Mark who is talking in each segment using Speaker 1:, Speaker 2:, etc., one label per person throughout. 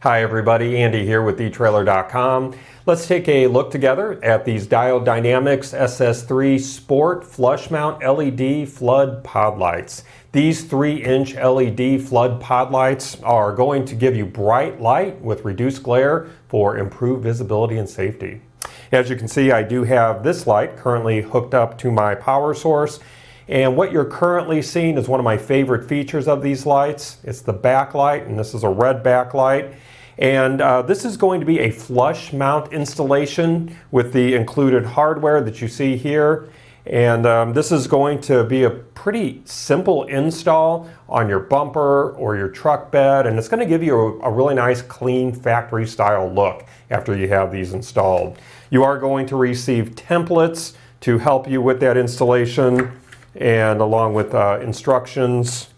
Speaker 1: Hi everybody, Andy here with eTrailer.com. Let's take a look together at these Diode Dynamics SS3 Sport Flush Mount LED Flood Pod Lights. These 3 inch LED flood pod lights are going to give you bright light with reduced glare for improved visibility and safety. As you can see, I do have this light currently hooked up to my power source. And what you're currently seeing is one of my favorite features of these lights. It's the backlight, and this is a red backlight. And uh, this is going to be a flush mount installation with the included hardware that you see here. And um, this is going to be a pretty simple install on your bumper or your truck bed. And it's going to give you a, a really nice, clean factory style look after you have these installed. You are going to receive templates to help you with that installation and along with uh, instructions.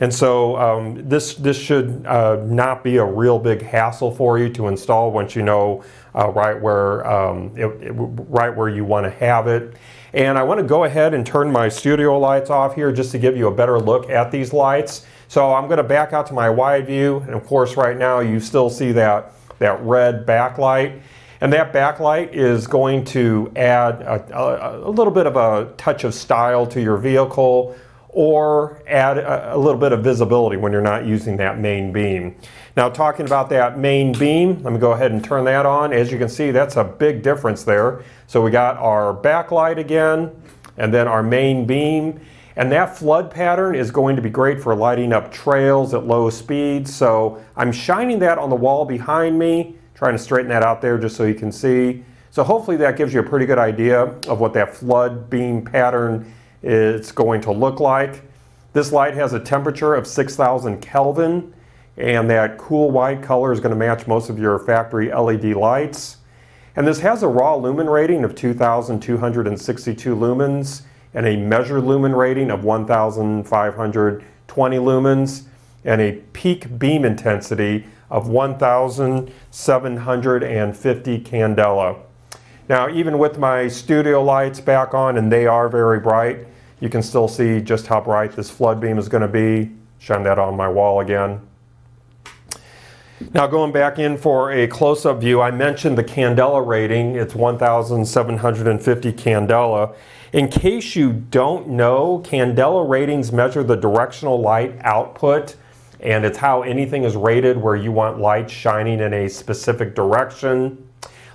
Speaker 1: And so um, this, this should uh, not be a real big hassle for you to install once you know uh, right, where, um, it, it, right where you want to have it. And I want to go ahead and turn my studio lights off here just to give you a better look at these lights. So I'm going to back out to my wide view. And of course right now you still see that, that red backlight. And that backlight is going to add a, a, a, little bit of a touch of style to your vehicle or add a, a, little bit of visibility when you're not using that main beam. Now talking about that main beam, let me go ahead and turn that on. As you can see, that's a big difference there. So we got our backlight again, and then our main beam. And that flood pattern is going to be great for lighting up trails at low speeds. So I'm shining that on the wall behind me, trying to straighten that out there just so you can see. So hopefully that gives you a pretty good idea of what that flood beam pattern is going to look like. This light has a temperature of 6000 Kelvin and that cool white color is going to match most of your factory LED lights. And this has a raw lumen rating of 2262 lumens and a measured lumen rating of 1520 lumens and a peak beam intensity of 1750 candela. Now even with my studio lights back on and they are very bright, you can still see just how bright this flood beam is going to be. Shine that on my wall again. Now going back in for a close-up view, I mentioned the candela rating. It's 1,750 candela. In case you don't know, candela ratings measure the directional light output and it's how anything is rated where you want light shining in a specific direction.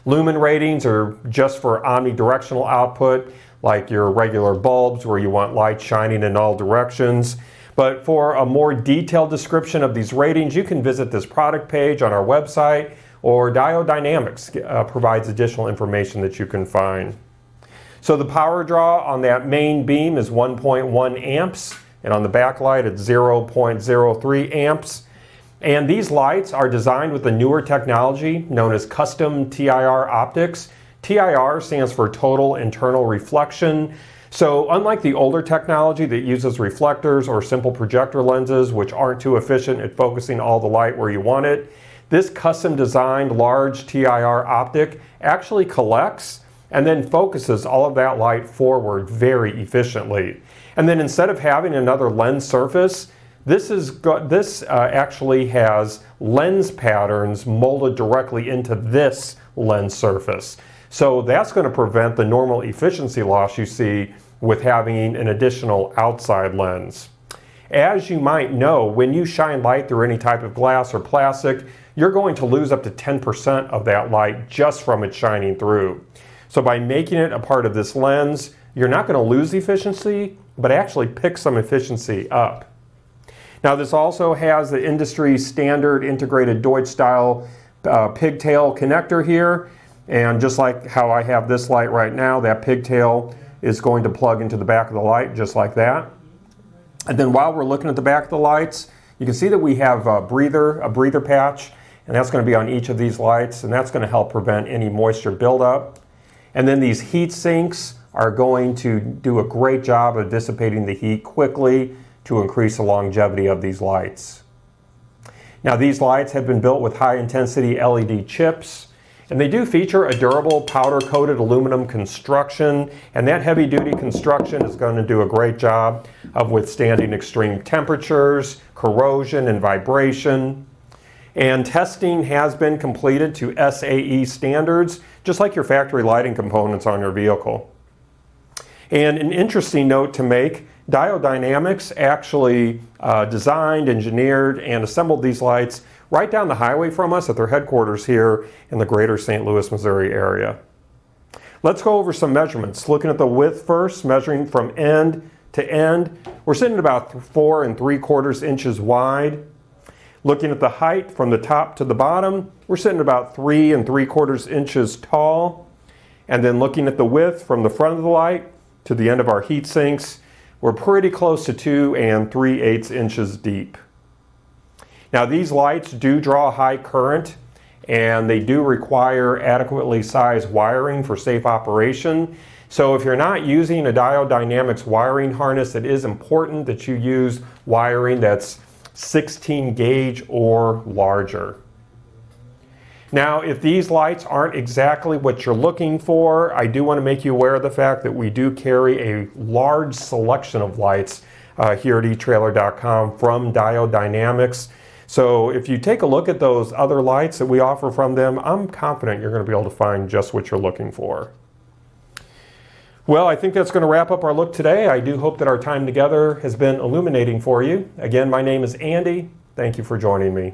Speaker 1: Lumen ratings are just for omnidirectional output like your regular bulbs where you want light shining in all directions. But for a more detailed description of these ratings, you can visit this product page on our website or Diode Dynamics uh, provides additional information that you can find. So the power draw on that main beam is 1.1 amps and on the backlight it's 0.03 amps. And these lights are designed with the newer technology known as custom TIR optics TIR stands for Total Internal Reflection. So unlike the older technology that uses reflectors or simple projector lenses, which aren't too efficient at focusing all the light where you want it, this custom designed large TIR optic actually collects and then focuses all of that light forward very efficiently. And then instead of having another lens surface, this, is, this uh, actually has lens patterns molded directly into this lens surface. So that's going to prevent the normal efficiency loss you see with having an additional outside lens. As you might know, when you shine light through any type of glass or plastic, you're going to lose up to 10% of that light just from it shining through. So by making it a part of this lens, you're not going to lose efficiency, but actually pick some efficiency up. Now this also has the industry standard integrated Deutsch style uh, pigtail connector here. And just like how I have this light right now, that pigtail is going to plug into the back of the light just like that. And then while we're looking at the back of the lights, you can see that we have a breather, a breather patch, and that's going to be on each of these lights, and that's going to help prevent any moisture buildup. And then these heat sinks are going to do a great job of dissipating the heat quickly to increase the longevity of these lights. Now these lights have been built with high intensity LED chips and they do feature a durable powder coated aluminum construction, and that heavy duty construction is going to do a great job of withstanding extreme temperatures, corrosion, and vibration. And testing has been completed to SAE standards, just like your factory lighting components on your vehicle. And an interesting note to make, Diode Dynamics actually uh, designed, engineered, and assembled these lights right down the highway from us at their headquarters here in the greater St. Louis, Missouri area. Let's go over some measurements. Looking at the width first, measuring from end to end, we're sitting at about four and three quarters inches wide. Looking at the height from the top to the bottom, we're sitting about three and three quarters inches tall. And then looking at the width from the front of the light to the end of our heat sinks, we're pretty close to two and three eighths inches deep. Now these lights do draw high current and they do require adequately sized wiring for safe operation. So if you're not using a Diode Dynamics wiring harness, it is important that you use wiring that's 16 gauge or larger. Now, if these lights aren't exactly what you're looking for, I do want to make you aware of the fact that we do carry a large selection of lights uh, here at eTrailer.com from Diode Dynamics. So if you take a look at those other lights that we offer from them, I'm confident you're going to be able to find just what you're looking for. Well, I think that's going to wrap up our look today. I do hope that our time together has been illuminating for you. Again, my name is Andy. Thank you for joining me.